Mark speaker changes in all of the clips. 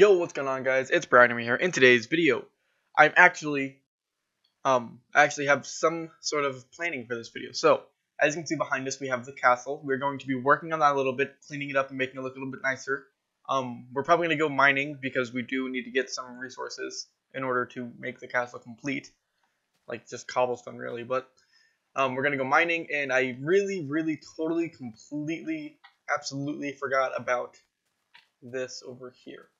Speaker 1: Yo, what's going on guys? It's Brian here. In today's video, I'm actually, um, I actually have some sort of planning for this video. So, as you can see behind us, we have the castle. We're going to be working on that a little bit, cleaning it up and making it look a little bit nicer. Um, we're probably going to go mining because we do need to get some resources in order to make the castle complete. Like just cobblestone really, but um, we're going to go mining and I really, really, totally, completely, absolutely forgot about this over here.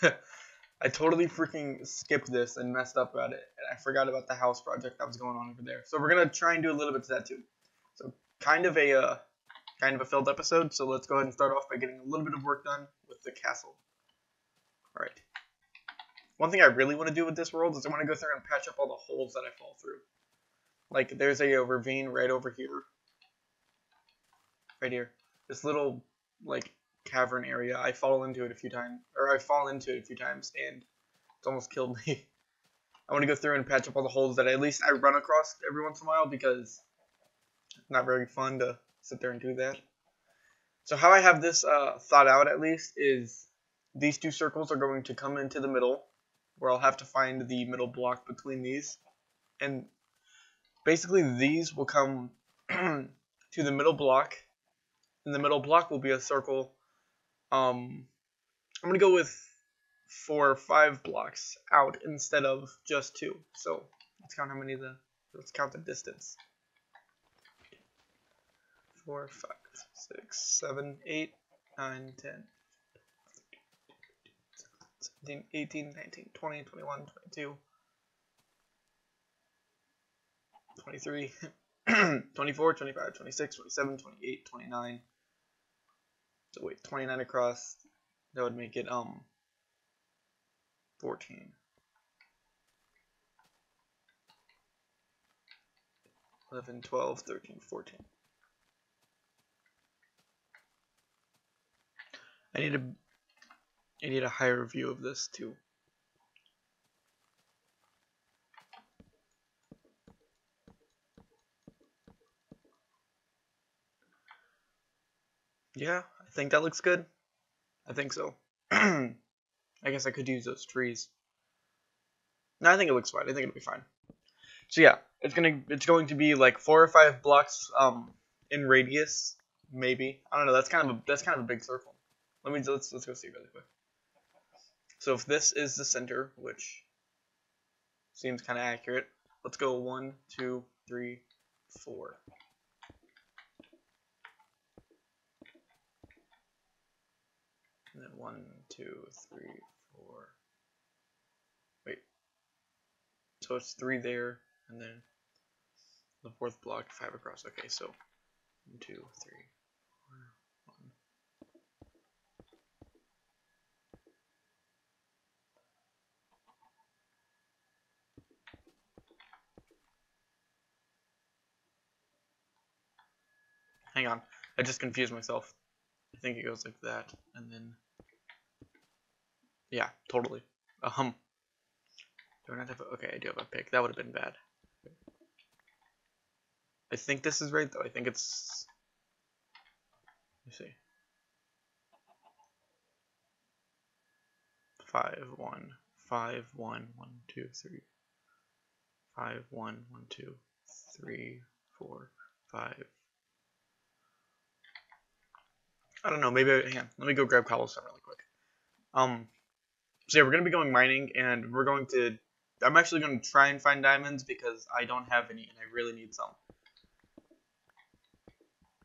Speaker 1: I totally freaking skipped this and messed up about it, and I forgot about the house project that was going on over there. So we're gonna try and do a little bit to that too. So kind of a uh, kind of a filled episode. So let's go ahead and start off by getting a little bit of work done with the castle. All right. One thing I really want to do with this world is I want to go through and patch up all the holes that I fall through. Like there's a, a ravine right over here. Right here. This little like cavern area. I fall into it a few times, or I fall into it a few times, and it's almost killed me. I want to go through and patch up all the holes that at least I run across every once in a while because it's not very fun to sit there and do that. So how I have this uh, thought out at least is these two circles are going to come into the middle where I'll have to find the middle block between these and basically these will come to the middle block and the middle block will be a circle um, I'm going to go with four or five blocks out instead of just two. So let's count how many the, let's count the distance. Four, five, six, seven, eight, nine, ten, 17, 18, 19, 20, 21, 22, 23, 24, 25, 26, 27, 28, 29, so wait, 29 across, that would make it, um, 14. Eleven, twelve, thirteen, fourteen. I need a I need a higher view of this too. Yeah, think that looks good. I think so. I guess I could use those trees. No, I think it looks fine. I think it'll be fine. So yeah, it's gonna it's going to be like four or five blocks um in radius, maybe. I don't know. That's kind of a that's kind of a big circle. Let me let's let's go see really quick. So if this is the center, which seems kind of accurate, let's go one, two, three, four. And then one, two, three, four. Wait. So it's three there, and then the fourth block, five across. Okay, so one, two, three, four, one. Hang on, I just confused myself. I think it goes like that, and then yeah, totally. Um, do I not have okay, I do have a pick. That would have been bad. I think this is right though. I think it's, let me see. Five, one, five, one, one, two, three, five, one, one, two, three, four, five. I don't know. Maybe hang on. Let me go grab cobblestone really quick. Um, so yeah, we're gonna be going mining, and we're going to. I'm actually going to try and find diamonds because I don't have any, and I really need some.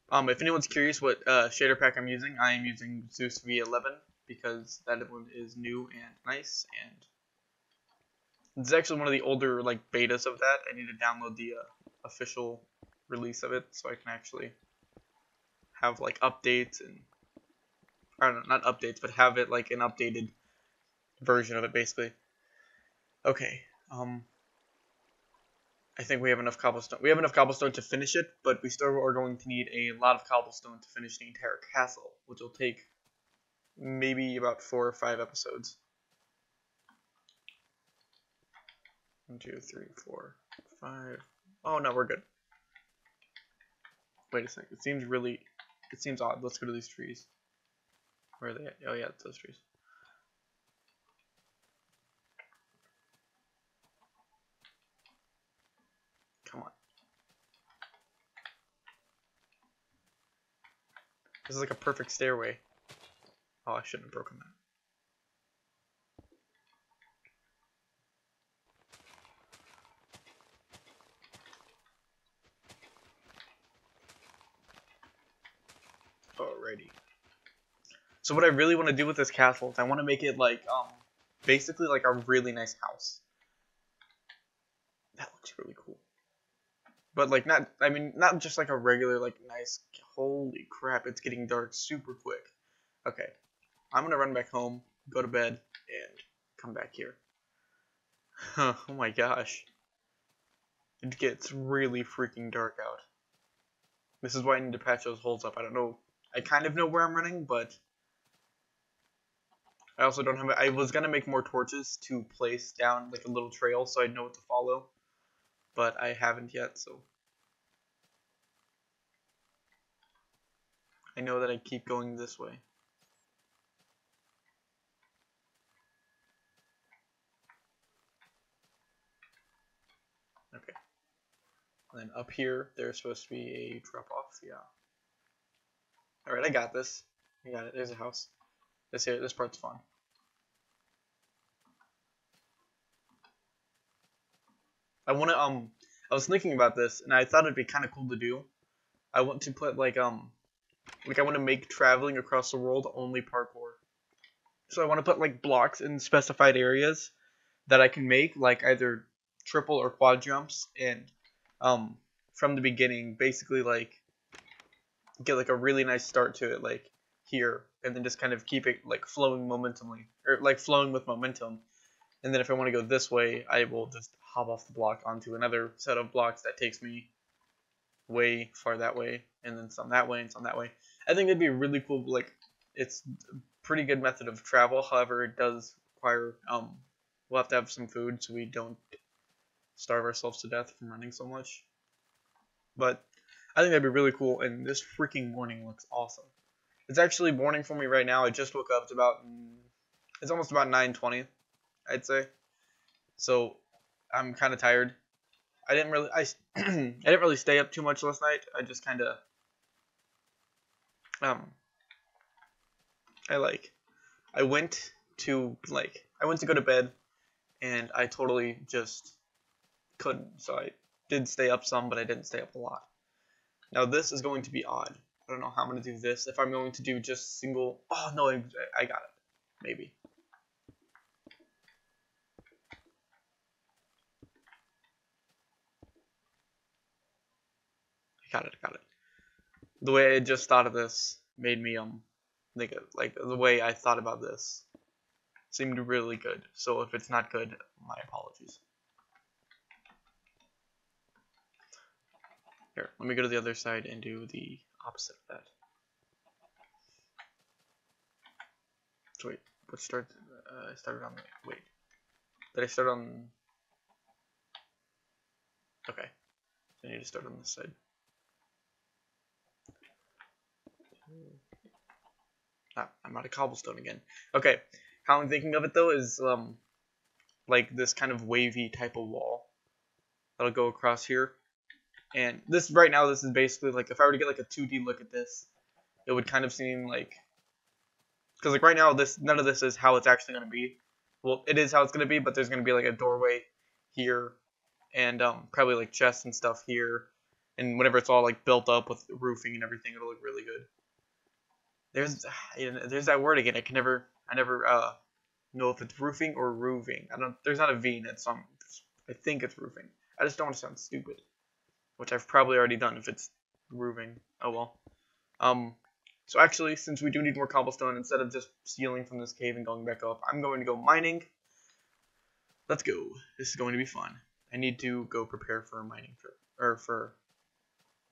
Speaker 1: Um, if anyone's curious what uh, shader pack I'm using, I am using SEUS V11 because that one is new and nice, and it's actually one of the older like betas of that. I need to download the uh, official release of it so I can actually have like updates and I don't know, not updates, but have it like an updated version of it basically. Okay, um, I think we have enough cobblestone. We have enough cobblestone to finish it, but we still are going to need a lot of cobblestone to finish the entire castle, which will take maybe about four or five episodes. One, two, three, four, five. Oh no, we're good. Wait a second. It seems really, it seems odd. Let's go to these trees. Where are they at? Oh yeah, it's those trees. Come on. This is like a perfect stairway. Oh, I shouldn't have broken that. Alrighty. So what I really want to do with this castle is I want to make it like, um, basically like a really nice house. That looks really cool. But like not, I mean, not just like a regular like nice, holy crap, it's getting dark super quick. Okay, I'm gonna run back home, go to bed, and come back here. oh my gosh. It gets really freaking dark out. This is why I need to patch those holes up. I don't know. I kind of know where I'm running, but I also don't have. I was gonna make more torches to place down like a little trail so I'd know what to follow, but I haven't yet. So I know that I keep going this way. Okay. And then up here, there's supposed to be a drop off. Yeah. Alright, I got this. I got it. There's a house. This here, this part's fun. I want to um I was thinking about this and I thought it'd be kind of cool to do. I want to put like um like I want to make traveling across the world only parkour. So I want to put like blocks in specified areas that I can make like either triple or quad jumps and um from the beginning basically like get like a really nice start to it like here and then just kind of keep it like flowing momentumly or like flowing with momentum and then if I want to go this way I will just hop off the block onto another set of blocks that takes me way far that way and then some that way and some that way I think it'd be really cool like it's a pretty good method of travel however it does require um we'll have to have some food so we don't starve ourselves to death from running so much but I think that'd be really cool, and this freaking morning looks awesome. It's actually morning for me right now. I just woke up. It's about, it's almost about 9:20, I'd say. So, I'm kind of tired. I didn't really, I, I didn't really stay up too much last night. I just kind of, um, I like, I went to like, I went to go to bed, and I totally just couldn't. So I did stay up some, but I didn't stay up a lot. Now this is going to be odd. I don't know how I'm going to do this. If I'm going to do just single... Oh, no, I, I got it. Maybe. Got it, got it. The way I just thought of this made me, um, think of, like, the way I thought about this seemed really good. So if it's not good, my apologies. Here, let me go to the other side and do the opposite of that. So wait, what started? Uh, I started on the, wait. Did I start on, okay. I need to start on this side. Ah, I'm out of cobblestone again. Okay, how I'm thinking of it though is um, like this kind of wavy type of wall that'll go across here and this right now, this is basically like if I were to get like a 2D look at this, it would kind of seem like because like right now, this none of this is how it's actually going to be. Well, it is how it's going to be, but there's going to be like a doorway here, and um, probably like chests and stuff here. And whenever it's all like built up with roofing and everything, it'll look really good. There's there's that word again. I can never I never uh know if it's roofing or roofing. I don't. There's not a V in it, so I'm, I think it's roofing. I just don't want to sound stupid which I've probably already done if it's roofing. Oh well. Um, so actually, since we do need more cobblestone, instead of just stealing from this cave and going back up, I'm going to go mining. Let's go. This is going to be fun. I need to go prepare for mining trip, or for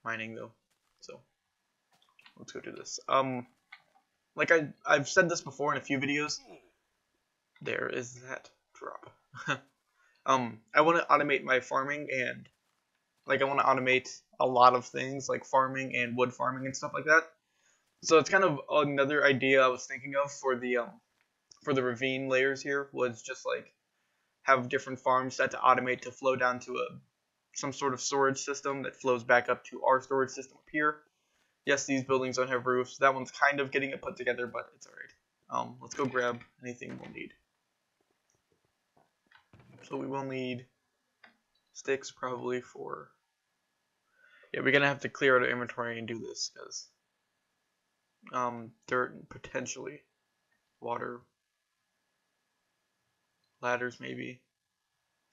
Speaker 1: mining though. So let's go do this. Um, like I I've said this before in a few videos. There is that drop. um, I want to automate my farming and like I want to automate a lot of things like farming and wood farming and stuff like that. So it's kind of another idea I was thinking of for the um for the ravine layers here was just like have different farms set to automate to flow down to a some sort of storage system that flows back up to our storage system up here. Yes, these buildings don't have roofs. That one's kind of getting it put together, but it's alright. Um, let's go grab anything we'll need. So we will need sticks probably for... Yeah, we're going to have to clear out our inventory and do this, because... Um, dirt and potentially water. Ladders maybe.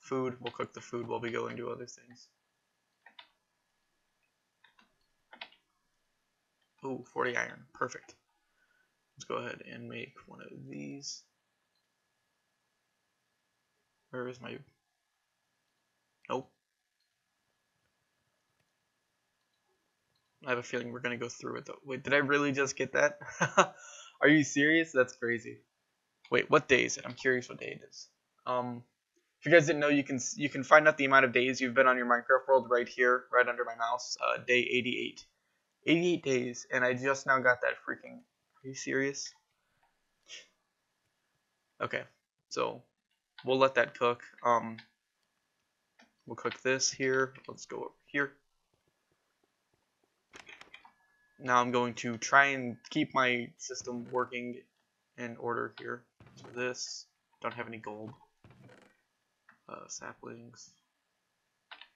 Speaker 1: Food, we'll cook the food while we go and do other things. Ooh, 40 iron, perfect. Let's go ahead and make one of these. Where is my... Nope. I have a feeling we're going to go through it though. Wait, did I really just get that? Are you serious? That's crazy. Wait, what day is it? I'm curious what day it is. Um, if you guys didn't know, you can you can find out the amount of days you've been on your Minecraft world right here, right under my mouse. Uh, day 88. 88 days, and I just now got that freaking. Are you serious? Okay, so we'll let that cook. Um, we'll cook this here. Let's go over here. Now I'm going to try and keep my system working in order here. So this, don't have any gold. Uh, saplings.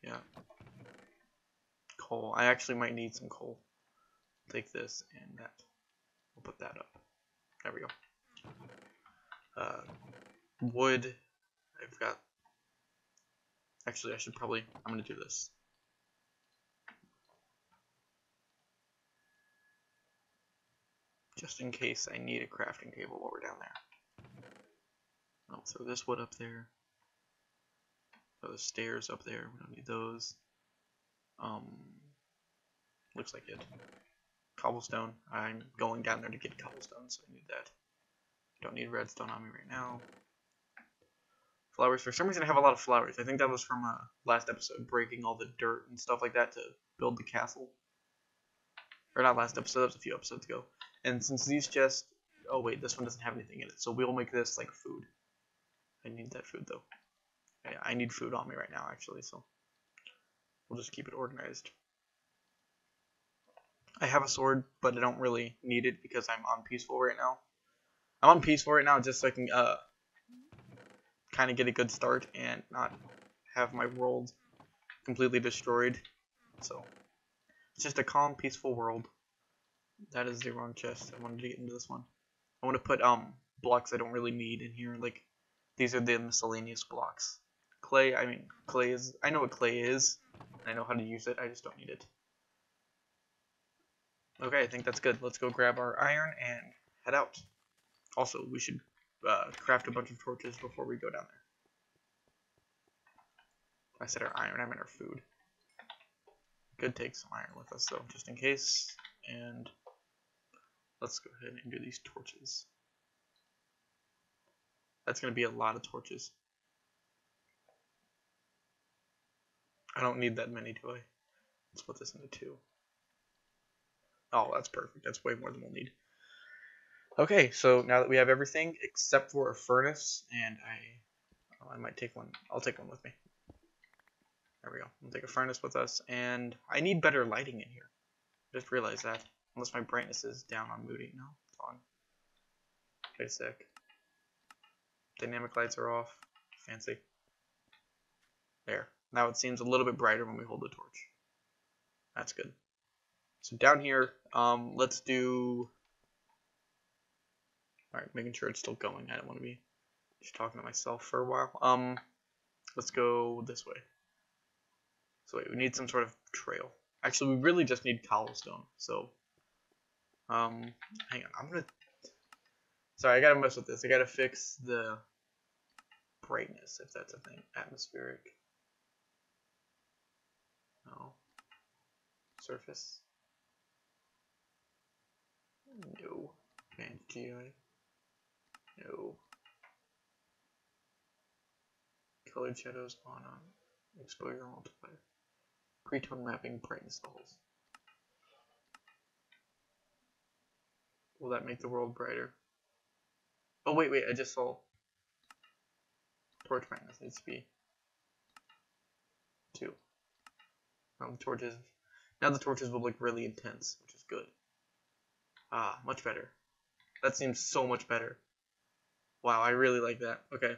Speaker 1: Yeah. Coal. I actually might need some coal. Take this and that. We'll put that up. There we go. Uh, wood. I've got. Actually, I should probably. I'm gonna do this. Just in case I need a crafting table while we're down there. I'll throw this wood up there. Those stairs up there. We don't need those. Um, looks like it. Cobblestone. I'm going down there to get cobblestone, so I need that. Don't need redstone on me right now. Flowers. For some reason, I have a lot of flowers. I think that was from uh, last episode, breaking all the dirt and stuff like that to build the castle. Or not last episode, that was a few episodes ago. And since these chests... Oh wait, this one doesn't have anything in it, so we'll make this like food. I need that food though. I need food on me right now, actually, so we'll just keep it organized. I have a sword, but I don't really need it because I'm on peaceful right now. I'm on peaceful right now just so I can uh, kind of get a good start and not have my world completely destroyed. So, it's just a calm, peaceful world. That is the wrong chest. I wanted to get into this one. I want to put um blocks I don't really need in here. Like, these are the miscellaneous blocks clay, I mean, clay is, I know what clay is, I know how to use it, I just don't need it. Okay, I think that's good. Let's go grab our iron and head out. Also, we should uh, craft a bunch of torches before we go down there. I said our iron, I meant our food. Could take some iron with us though, just in case. And let's go ahead and do these torches. That's going to be a lot of torches. I don't need that many, do I? Let's put this into two. Oh, that's perfect. That's way more than we'll need. Okay, so now that we have everything except for a furnace, and I, oh, I might take one. I'll take one with me. There we go. I'll take a furnace with us, and I need better lighting in here. Just realized that. Unless my brightness is down on Moody. No, it's on. A sec. Dynamic lights are off. Fancy. There. Now it seems a little bit brighter when we hold the torch. That's good. So down here, um, let's do... Alright, making sure it's still going. I don't want to be just talking to myself for a while. Um, let's go this way. So wait, we need some sort of trail. Actually, we really just need cobblestone. So, um, hang on. I'm gonna. Sorry, I gotta mess with this. I gotta fix the brightness, if that's a thing. Atmospheric. No. Surface. No. Advanced GI. No. Colored shadows on on. Exposure multiplier. Pre-tone mapping brightness levels. Will that make the world brighter? Oh wait, wait, I just saw torch brightness needs to be two. Now the torches, now the torches will look really intense, which is good. Ah, much better. That seems so much better. Wow, I really like that. Okay.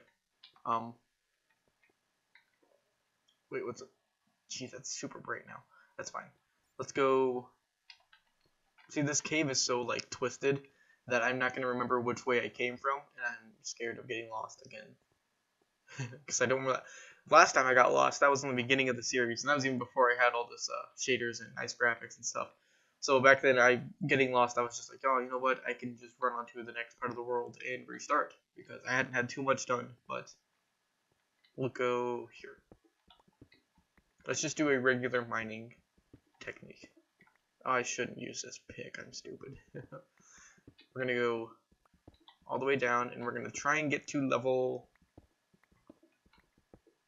Speaker 1: Um. Wait, what's? Jeez, that's super bright now. That's fine. Let's go. See, this cave is so like twisted that I'm not gonna remember which way I came from, and I'm scared of getting lost again. Because I don't. remember... Last time I got lost, that was in the beginning of the series, and that was even before I had all this uh, shaders and nice graphics and stuff. So back then, I getting lost, I was just like, oh, you know what? I can just run onto the next part of the world and restart because I hadn't had too much done. But we'll go here. Let's just do a regular mining technique. Oh, I shouldn't use this pick. I'm stupid. we're gonna go all the way down, and we're gonna try and get to level.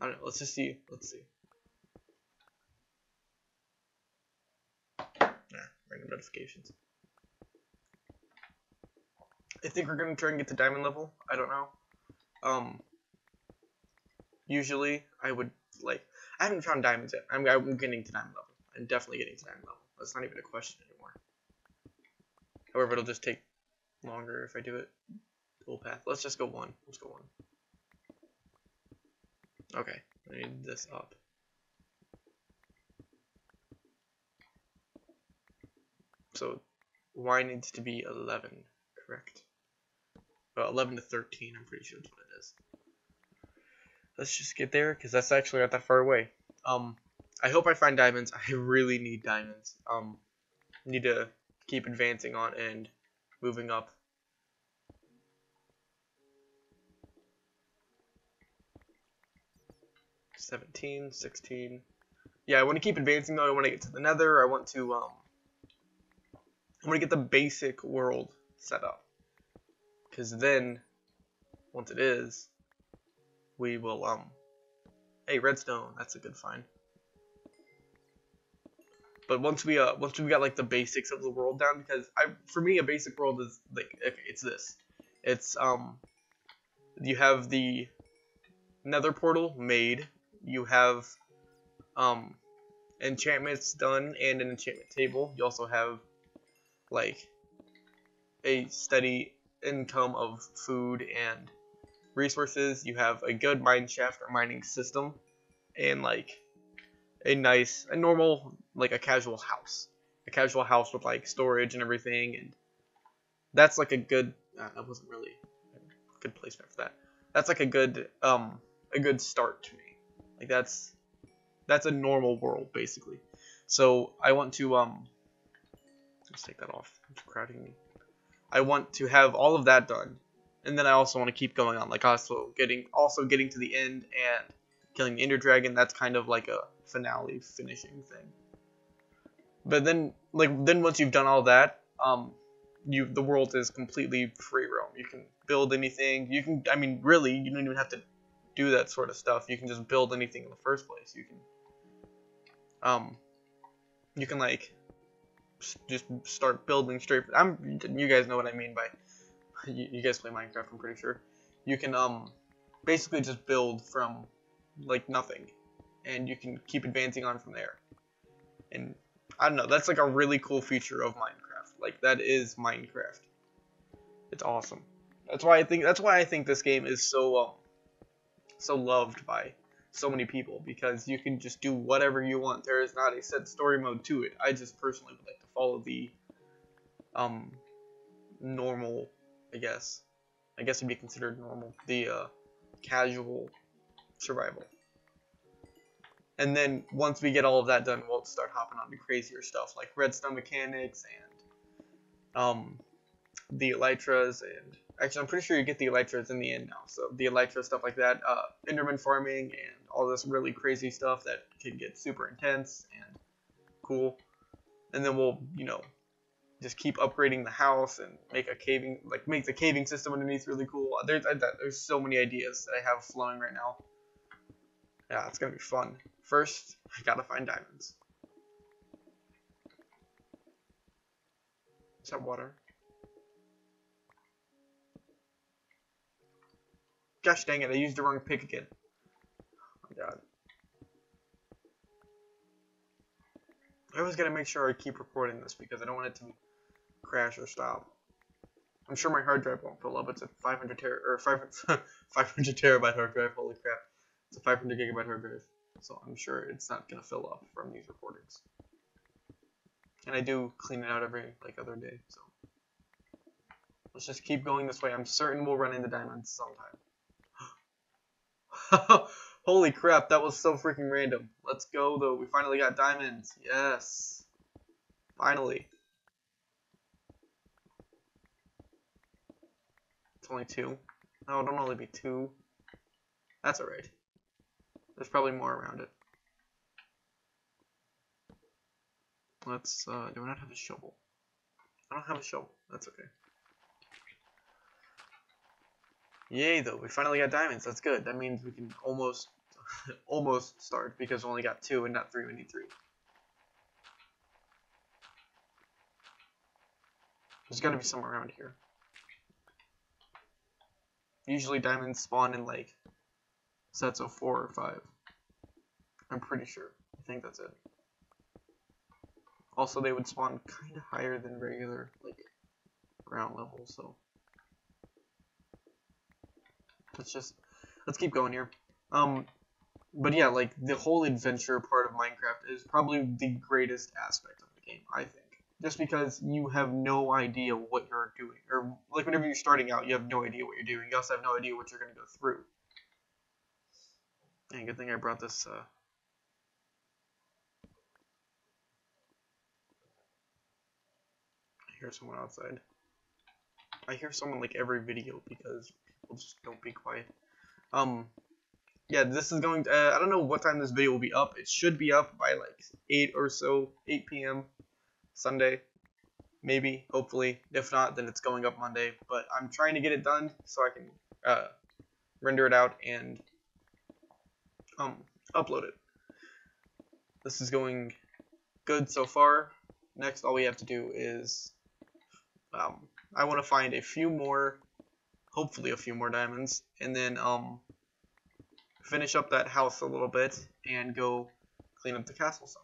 Speaker 1: I don't know. Let's just see. Let's see. Random notifications. I think we're gonna try and get to diamond level. I don't know. Um, usually I would like. I haven't found diamonds yet. I'm, I'm getting to diamond level. I'm definitely getting to diamond level. That's not even a question anymore. However, it'll just take longer if I do it dual path. Let's just go one. Let's go one. Okay, I need this up. So y needs to be 11, correct? Well, 11 to 13, I'm pretty sure that's what it is. Let's just get there, because that's actually not that far away. Um, I hope I find diamonds. I really need diamonds. Um, need to keep advancing on and moving up. Seventeen, sixteen. Yeah, I want to keep advancing though. I want to get to the nether. I want to um, I'm gonna get the basic world set up. Because then, once it is, we will, um, hey, redstone, that's a good find. But once we, uh, once we got, like, the basics of the world down, because I, for me, a basic world is, like, okay, it's this. It's, um, you have the nether portal made, you have, um, enchantments done and an enchantment table. You also have like a steady income of food and resources. You have a good mine shaft or mining system, and like a nice, a normal, like a casual house, a casual house with like storage and everything, and that's like a good. Uh, that wasn't really a good placement for that. That's like a good, um, a good start to me. Like that's that's a normal world basically. So I want to um Let's take that off. It's crowding me. I want to have all of that done, and then I also want to keep going on. Like also getting also getting to the end and killing the Ender Dragon. That's kind of like a finale finishing thing. But then like then once you've done all that, um, you the world is completely free roam. You can build anything. You can I mean really you don't even have to do that sort of stuff. You can just build anything in the first place. You can um you can like just start building straight. I'm. You guys know what I mean by. You, you guys play Minecraft, I'm pretty sure. You can um, basically just build from like nothing, and you can keep advancing on from there. And I don't know. That's like a really cool feature of Minecraft. Like that is Minecraft. It's awesome. That's why I think. That's why I think this game is so um, so loved by so many people because you can just do whatever you want. There is not a set story mode to it. I just personally to follow the um normal, I guess. I guess it'd be considered normal. The uh, casual survival. And then once we get all of that done, we'll start hopping on to crazier stuff like redstone mechanics and um, the elytras and actually I'm pretty sure you get the elytras in the end now. So the elytra stuff like that, uh, Enderman farming and all this really crazy stuff that can get super intense and cool. And then we'll, you know, just keep upgrading the house and make a caving, like make the caving system underneath really cool. There's, I, there's so many ideas that I have flowing right now. Yeah, it's gonna be fun. First, I gotta find diamonds. Is that water? Gosh dang it, I used the wrong pick again. Oh my god. I always gotta make sure I keep recording this because I don't want it to crash or stop. I'm sure my hard drive won't fill up. It's a 500 ter or 500, 500 terabyte hard drive. Holy crap! It's a 500 gigabyte hard drive, so I'm sure it's not gonna fill up from these recordings. And I do clean it out every like other day, so let's just keep going this way. I'm certain we'll run into diamonds sometime. Holy crap! That was so freaking random. Let's go though. We finally got diamonds. Yes, finally. It's only two. No, don't only be two. That's alright. There's probably more around it. Let's, uh, do I not have a shovel? I don't have a shovel. That's okay. Yay, though. We finally got diamonds. That's good. That means we can almost, almost start because we only got two and not three. We need three. There's got to be somewhere around here. Usually diamonds spawn in like sets of four or five. I'm pretty sure. I think that's it. Also, they would spawn kind of higher than regular, like, ground level, so. Let's just, let's keep going here. Um, but yeah, like, the whole adventure part of Minecraft is probably the greatest aspect of the game, I think just because you have no idea what you're doing. Or, like, whenever you're starting out, you have no idea what you're doing. You also have no idea what you're going to go through. And good thing I brought this, uh... I hear someone outside. I hear someone, like, every video because just don't be quiet. Um, yeah, this is going to, uh, I don't know what time this video will be up. It should be up by, like, 8 or so, 8 p.m. Sunday, maybe, hopefully. If not, then it's going up Monday. But I'm trying to get it done so I can uh, render it out and um, upload it. This is going good so far. Next, all we have to do is um, I want to find a few more, hopefully a few more diamonds, and then um, finish up that house a little bit and go clean up the castle some.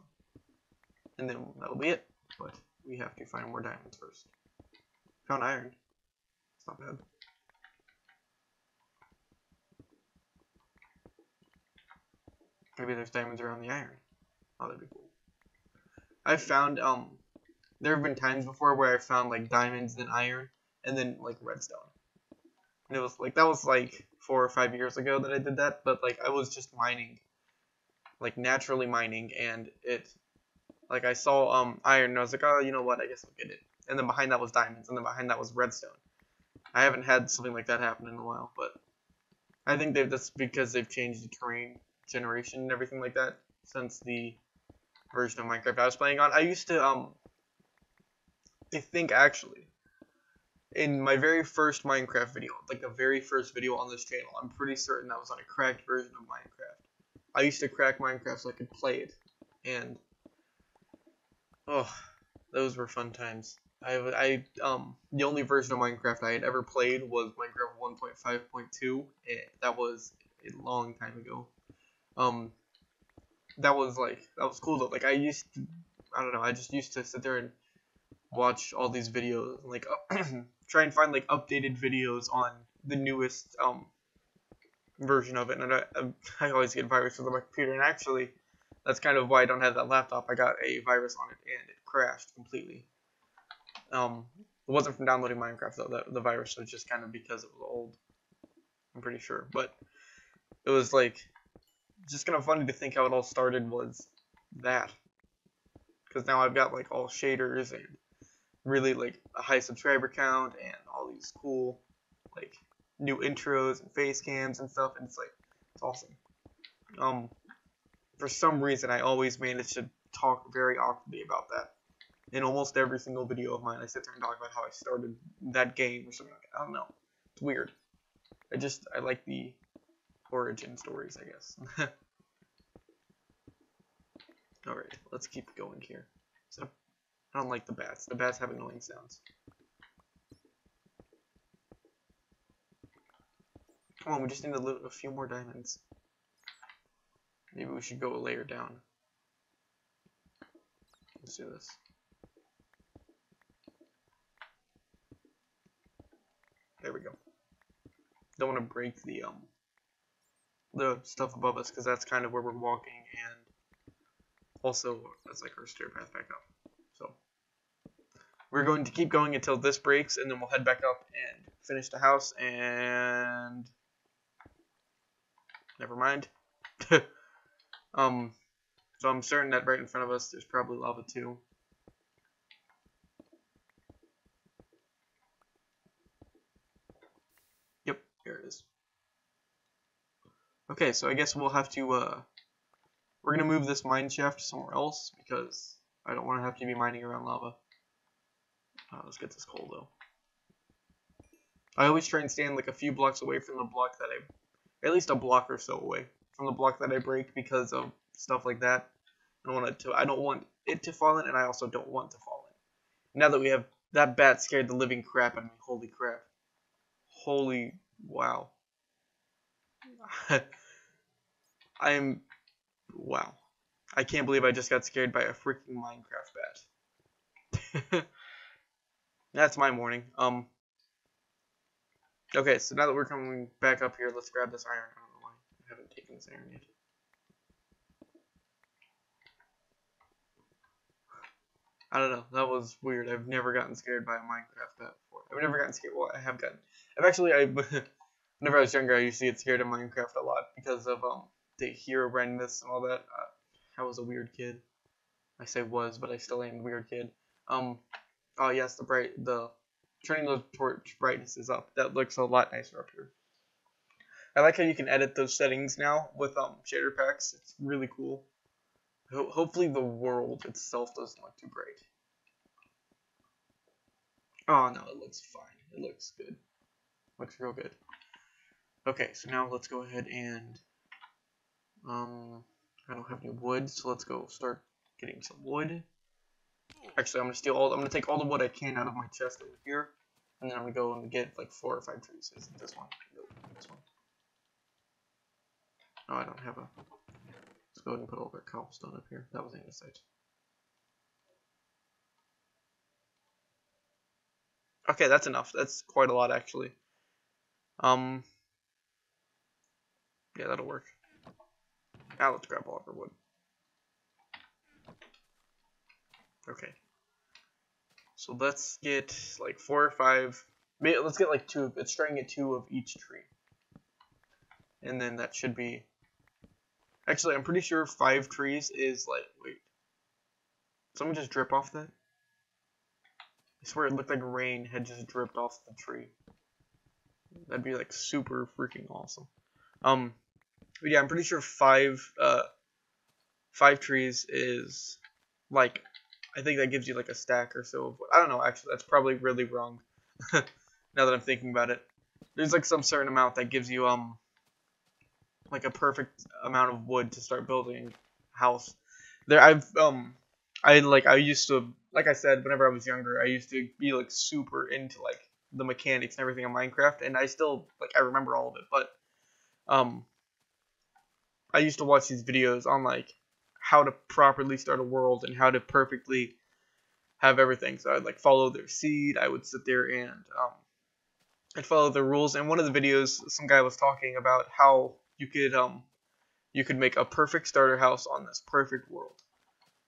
Speaker 1: And then that'll be it. But we have to find more diamonds first. Found iron. It's not bad. Maybe there's diamonds around the iron. Oh, that'd be cool. I've found, um, there have been times before where I found, like, diamonds, then iron, and then, like, redstone. And it was, like, that was, like, four or five years ago that I did that, but, like, I was just mining, like, naturally mining, and it like I saw um iron and I was like, oh, you know what? I guess I'll get it. And then behind that was diamonds, and then behind that was redstone. I haven't had something like that happen in a while, but I think they've that's because they've changed the terrain generation and everything like that since the version of Minecraft I was playing on. I used to um I think actually in my very first Minecraft video, like the very first video on this channel, I'm pretty certain that was on a cracked version of Minecraft. I used to crack Minecraft so I could play it, and Oh, those were fun times. I, I um the only version of Minecraft I had ever played was Minecraft 1.5.2. That was a long time ago. Um, that was like that was cool though. Like I used to, I don't know. I just used to sit there and watch all these videos, like try and find like updated videos on the newest um version of it. And I, I always get viruses on my computer. And actually, that's kind of why I don't have that laptop. I got a virus on it and it crashed completely. Um, it wasn't from downloading Minecraft though. The, the virus was just kind of because it was old. I'm pretty sure, but it was like just kind of funny to think how it all started was that. Because now I've got like all shaders and really like a high subscriber count and all these cool like new intros and face cams and stuff, and it's like it's awesome. Um, for some reason, I always manage to talk very awkwardly about that. In almost every single video of mine, I sit there and talk about how I started that game or something like. I don't know. It's weird. I just, I like the origin stories, I guess. Alright, let's keep going here. So, I don't like the bats. The bats have annoying sounds. Come on, we just need a, a few more diamonds. Maybe we should go a layer down. Let's do this. There we go. Don't want to break the um the stuff above us because that's kind of where we're walking and also that's like our stair path back up. We're going to keep going until this breaks and then we'll head back up and finish the house and never mind. um so I'm certain that right in front of us there's probably lava too. Yep, here it is. Okay, so I guess we'll have to, uh, we're going to move this mine shaft somewhere else because I don't want to have to be mining around lava. Uh, let's get this though. I always try and stand like a few blocks away from the block that I, at least a block or so away from the block that I break because of stuff like that. I don't want it to, I don't want it to fall in and I also don't want to fall in. Now that we have, that bat scared the living crap out of me, holy crap. Holy, wow. I'm wow. I can't believe I just got scared by a freaking Minecraft bat. That's my morning. Um Okay, so now that we're coming back up here, let's grab this iron. I don't know why I haven't taken this iron yet. I don't know. That was weird. I've never gotten scared by a Minecraft bat before. I've never gotten scared. Well, I have gotten. I've actually. I whenever I was younger, I used to get scared of Minecraft a lot because of um the Herobrine's and all that. Uh, I was a weird kid. I say was, but I still am a weird kid. Um, oh yes, the bright the turning the torch brightness is up. That looks a lot nicer up here. I like how you can edit those settings now with um shader packs. It's really cool. Ho hopefully the world itself doesn't look too bright. Oh no, it looks fine. It looks good. Looks real good. Okay, so now let's go ahead and, um, I don't have any wood, so let's go start getting some wood. Actually, I'm gonna steal all, I'm gonna take all the wood I can out of my chest over here, and then I'm gonna go and get like four or five trees. Is this one? this one. Oh, I don't have a, let's go ahead and put all that cobblestone up here. That was andesite. Okay, that's enough. That's quite a lot, actually. Um, yeah, that'll work. Now let's grab all of our wood. Okay. So let's get like four or five. Let's get like two. Try and get two of each tree. And then that should be. Actually, I'm pretty sure five trees is like. Wait. Someone just drip off that? I swear it looked like rain had just dripped off the tree. That'd be like super freaking awesome. Um, but yeah, I'm pretty sure five uh five trees is like I think that gives you like a stack or so of I don't know, actually that's probably really wrong. now that I'm thinking about it. There's like some certain amount that gives you um like a perfect amount of wood to start building a house. There I've um I like I used to like I said whenever I was younger, I used to be like super into like the mechanics and everything in Minecraft and I still like I remember all of it, but um I used to watch these videos on like how to properly start a world and how to perfectly have everything. So I'd like follow their seed. I would sit there and um, I'd follow the rules. And one of the videos, some guy was talking about how you could um you could make a perfect starter house on this perfect world.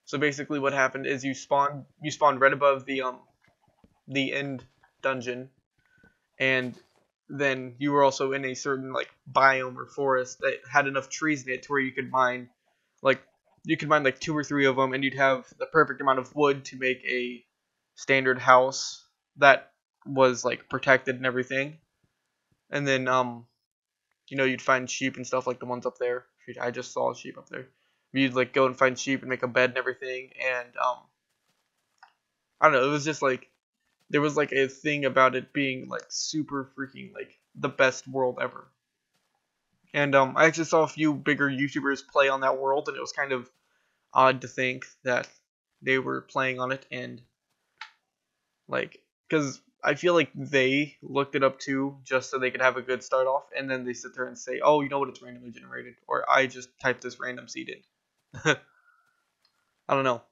Speaker 1: So basically, what happened is you spawned you spawned right above the um the end dungeon, and then you were also in a certain like biome or forest that had enough trees in it to where you could mine like you could mine like two or three of them and you'd have the perfect amount of wood to make a standard house that was like protected and everything. And then um you know you'd find sheep and stuff like the ones up there. I just saw sheep up there. You'd like go and find sheep and make a bed and everything and um i don't know it was just like there was like a thing about it being like super freaking like the best world ever. And um, I actually saw a few bigger YouTubers play on that world, and it was kind of odd to think that they were playing on it, and like, because I feel like they looked it up too, just so they could have a good start off, and then they sit there and say, "Oh, you know what? It's randomly generated," or "I just typed this random seed in." I don't know.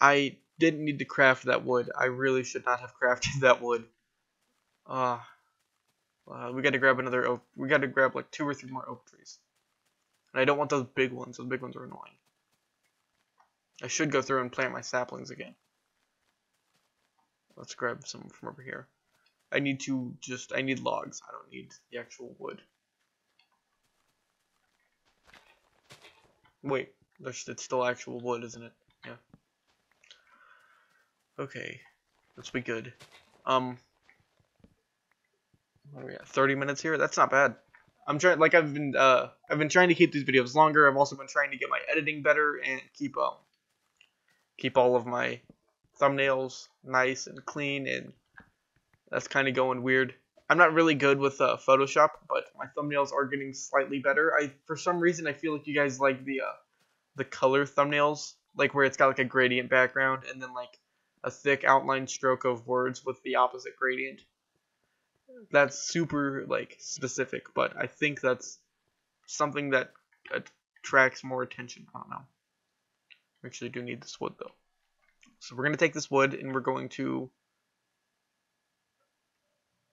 Speaker 1: I didn't need to craft that wood. I really should not have crafted that wood. Uh, uh we got to grab another oak. We got to grab like two or three more oak trees. And I don't want those big ones. Those big ones are annoying. I should go through and plant my saplings again. Let's grab some from over here. I need to just, I need logs. I don't need the actual wood. Wait, there's, it's still actual wood, isn't it? Yeah. Okay, let's be good. Um, what are we at? 30 minutes here? That's not bad. I'm trying, like I've been, uh, I've been trying to keep these videos longer. I've also been trying to get my editing better and keep, um, keep all of my thumbnails nice and clean and that's kind of going weird. I'm not really good with uh, Photoshop, but my thumbnails are getting slightly better. I for some reason I feel like you guys like the uh, the color thumbnails, like where it's got like a gradient background and then like a thick outline stroke of words with the opposite gradient. That's super like specific, but I think that's something that attracts more attention. I don't know. Actually do need this wood though. So we're going to take this wood and we're going to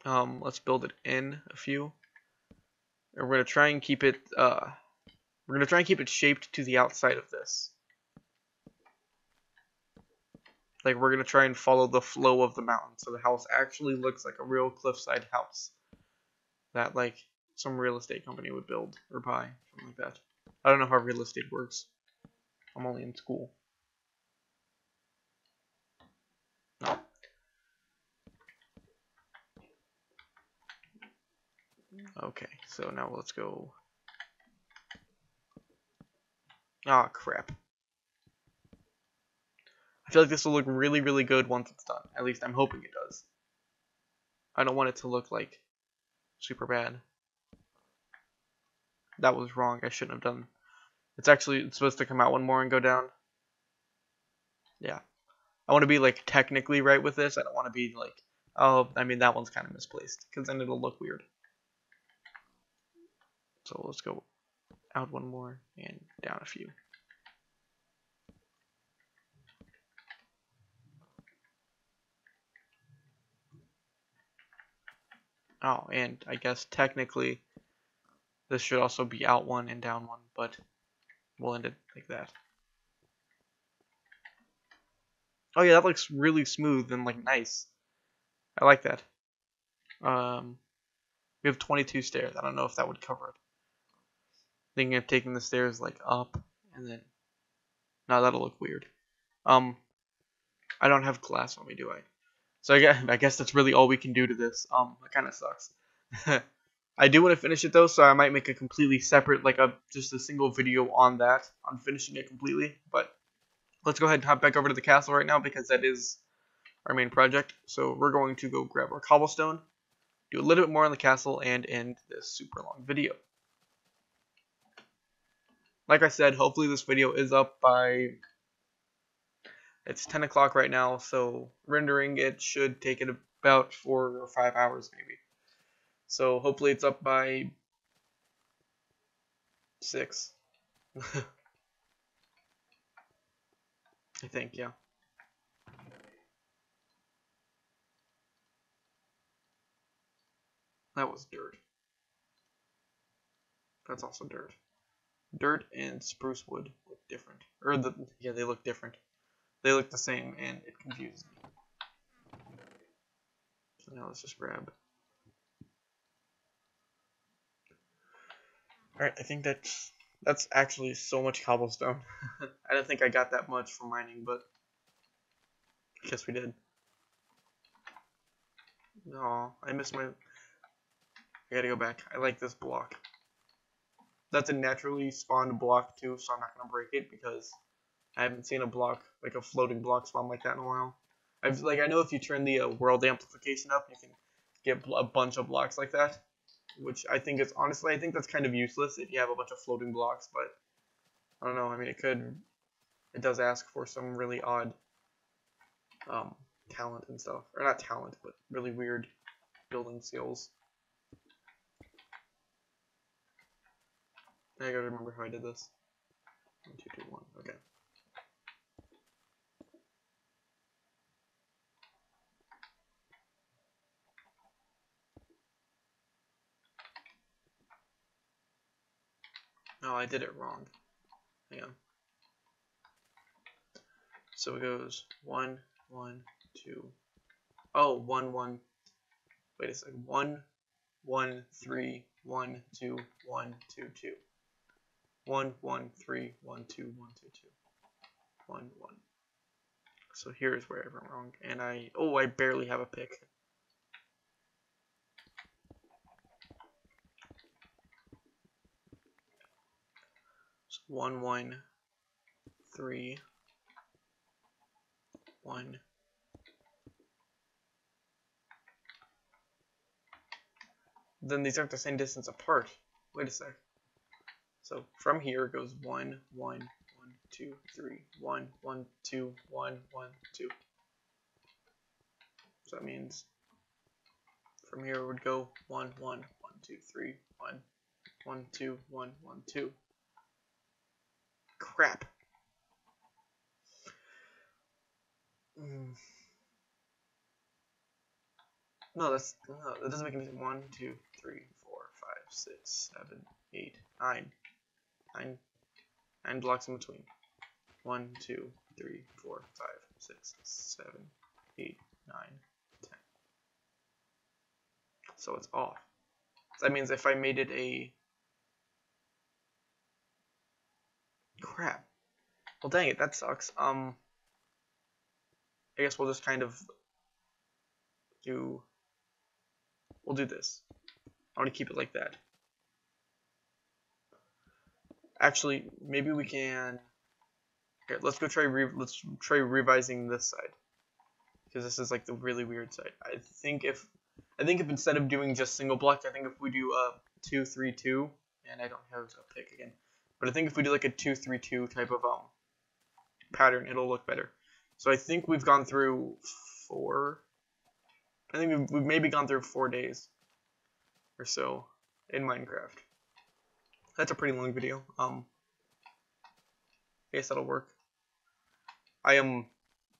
Speaker 1: um, let's build it in a few. And we're going to try and keep it uh, we're going to try and keep it shaped to the outside of this. Like we're going to try and follow the flow of the mountain so the house actually looks like a real cliffside house that like some real estate company would build or buy, something like that. I don't know how real estate works. I'm only in school. Okay, so now let's go. Ah, oh, crap. I feel like this will look really, really good once it's done. At least I'm hoping it does. I don't want it to look like super bad. That was wrong. I shouldn't have done. It's actually it's supposed to come out one more and go down. Yeah. I want to be like technically right with this. I don't want to be like, oh, I mean that one's kind of misplaced because then it'll look weird. So let's go out one more and down a few. Oh, and I guess technically this should also be out one and down one, but we'll end it like that. Oh yeah, that looks really smooth and like nice. I like that. Um, we have 22 stairs. I don't know if that would cover it. Thinking of taking the stairs like up and then. No, that'll look weird. Um, I don't have glass on me, do I? So I guess, I guess that's really all we can do to this. Um, it kind of sucks. I do want to finish it though, so I might make a completely separate, like a just a single video on that, on finishing it completely. But let's go ahead and hop back over to the castle right now because that is our main project. So we're going to go grab our cobblestone, do a little bit more on the castle, and end this super long video. Like I said, hopefully this video is up by... It's 10 o'clock right now, so rendering it should take it about 4 or 5 hours maybe. So hopefully it's up by 6. I think, yeah. That was dirt. That's also dirt. Dirt and spruce wood look different. Or the yeah, they look different. They look the same and it confuses me. So now let's just grab. Alright, I think that's that's actually so much cobblestone. I don't think I got that much from mining, but I guess we did. No, I missed my... I gotta go back. I like this block. That's a naturally spawned block too, so I'm not gonna break it because I haven't seen a block, like a floating block spawn like that in a while. I've, like, I know if you turn the uh, world amplification up, you can get a bunch of blocks like that which I think is honestly I think that's kind of useless if you have a bunch of floating blocks, but I don't know. I mean, it could it does ask for some really odd um, talent and stuff, or not talent, but really weird building skills. I gotta remember how I did this. One, two, two, one. Okay. No, I did it wrong. Hang on. So it goes one, one, two. Oh, one, one. Wait a second. One, one, three, one, two, one, two, two. One, one, three, one, two, one, two, two. One, one. So here's where I went wrong. And I, oh, I barely have a pick. So one, one, three, one. Then these aren't the same distance apart. Wait a sec. So from here goes one, one, one, two, three, one, one, two, one, one, two. So that means from here would go one, one, one, two, three, one, one, two, one, one, two. Crap. Mm. No, that's no, that doesn't make any sense. One, two, three, four, five, six, seven, eight, nine, nine, nine blocks in between. One, two, three, four, five, six, seven, eight, nine, ten. So it's off. That means if I made it a crap. Well, dang it, that sucks. Um. I guess we'll just kind of do, we'll do this. I want to keep it like that. Actually, maybe we can, here, let's go try, let's try revising this side. Because this is like the really weird side. I think if, I think if instead of doing just single blocks, I think if we do a 2, 3, 2, and I don't have a pick again, but I think if we do like a 2, 3, 2 type of um pattern, it'll look better. So I think we've gone through four. I think we've, we've maybe gone through four days or so in Minecraft. That's a pretty long video. Um, I guess that'll work. I am. Um,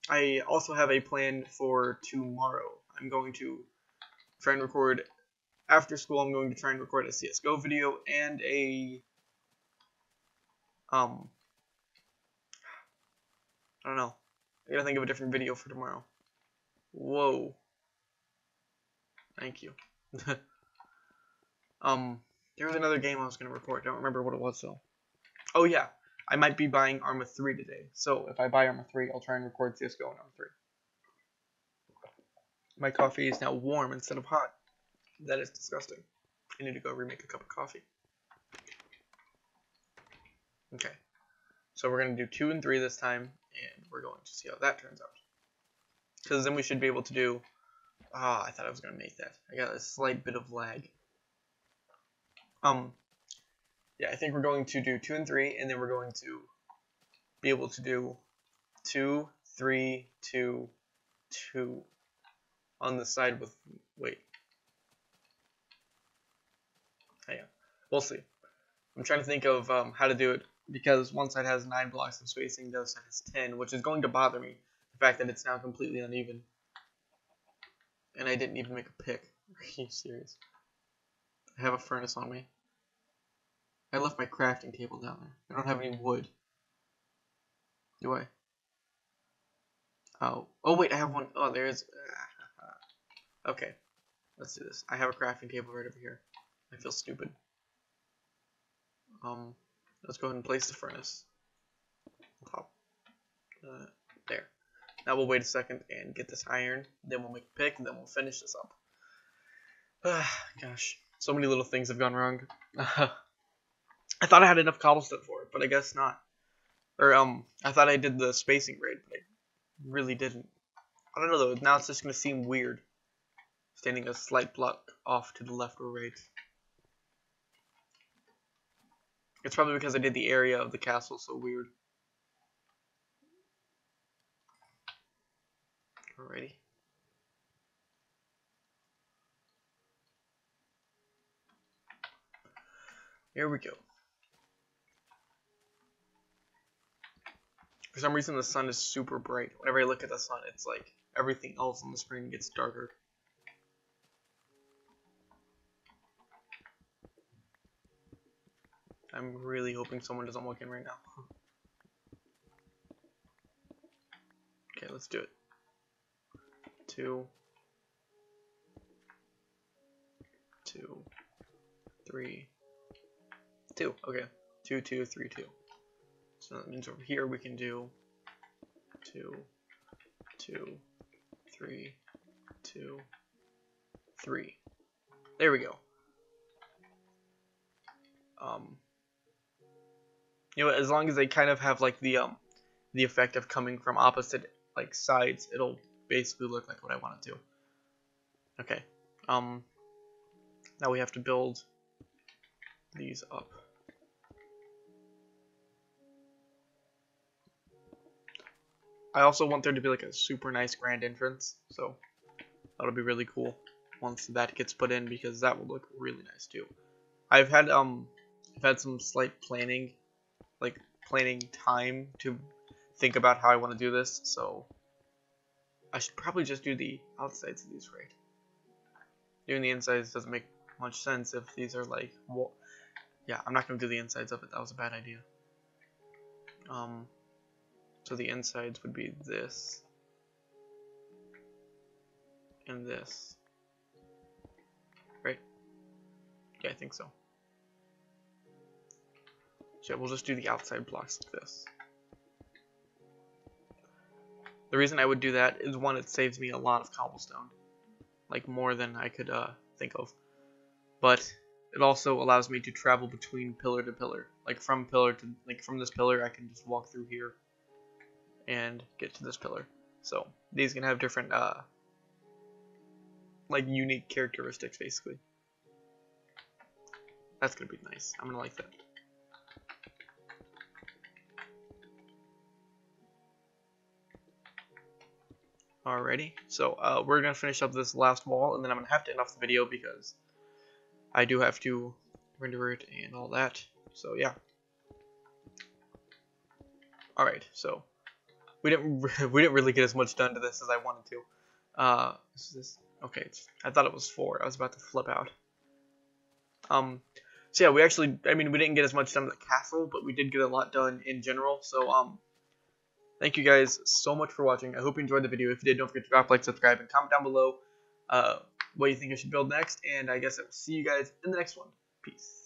Speaker 1: I also have a plan for tomorrow. I'm going to try and record after school. I'm going to try and record a CS:GO video and a um. I don't know. I gotta think of a different video for tomorrow. Whoa. Thank you. um, there was another game I was gonna record. I don't remember what it was though. Oh yeah, I might be buying Arma 3 today. So if I buy Arma 3, I'll try and record CSGO on Arma 3. My coffee is now warm instead of hot. That is disgusting. I need to go remake a cup of coffee. Okay. So we're going to do 2 and 3 this time, and we're going to see how that turns out. Because then we should be able to do... Ah, oh, I thought I was going to make that. I got a slight bit of lag. Um, yeah, I think we're going to do 2 and 3, and then we're going to be able to do 2, 3, 2, 2 on the side with... Wait. Hang on. We'll see. I'm trying to think of um, how to do it because one side has 9 blocks of spacing, the other side has 10, which is going to bother me. The fact that it's now completely uneven. And I didn't even make a pick. Are you serious? I have a furnace on me. I left my crafting table down there. I don't have any wood. Do I? Oh. Oh, wait, I have one. Oh, there's... okay. Let's do this. I have a crafting table right over here. I feel stupid. Um... Let's go ahead and place the furnace. Top. Uh, there. Now we'll wait a second and get this iron. Then we'll make a pick, and then we'll finish this up. Ah, gosh, so many little things have gone wrong. I thought I had enough cobblestone for it, but I guess not. Or um, I thought I did the spacing right, but I really didn't. I don't know though. Now it's just gonna seem weird, standing a slight block off to the left or right. It's probably because I did the area of the castle so weird. Alrighty. Here we go. For some reason the sun is super bright. Whenever I look at the sun, it's like everything else on the screen gets darker. I'm really hoping someone doesn't walk in right now. okay, let's do it. Two. Two. Three. Two. Okay. Two, two, three, two. So that means over here we can do two, two, three, two, three. There we go. Um, you know, as long as they kind of have like the um the effect of coming from opposite like sides, it'll basically look like what I want to. Okay. Um. Now we have to build these up. I also want there to be like a super nice grand entrance, so that'll be really cool once that gets put in because that will look really nice too. I've had um I've had some slight planning like planning time to think about how I want to do this, so I should probably just do the outsides of these right. Doing the insides doesn't make much sense if these are like well yeah, I'm not gonna do the insides of it, that was a bad idea. Um so the insides would be this and this. Right? Yeah, I think so. So we'll just do the outside blocks like this. The reason I would do that is one, it saves me a lot of cobblestone. Like more than I could uh, think of. But it also allows me to travel between pillar to pillar. Like from pillar to, like from this pillar I can just walk through here and get to this pillar. So these can have different uh, like unique characteristics basically. That's gonna be nice. I'm gonna like that. Alrighty, so uh, we're gonna finish up this last wall, and then I'm gonna have to end off the video because I do have to render it and all that. So yeah. Alright, so we didn't we didn't really get as much done to this as I wanted to. Uh, is this okay? I thought it was four. I was about to flip out. Um, so yeah, we actually, I mean, we didn't get as much done with the castle, but we did get a lot done in general. So um, thank you guys so much for watching. I hope you enjoyed the video. If you did, don't forget to drop like, subscribe, and comment down below uh, what you think I should build next. And I guess I will see you guys in the next one. Peace.